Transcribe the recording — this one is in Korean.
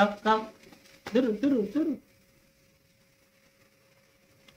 깜깜. 들어, 들어, 들어.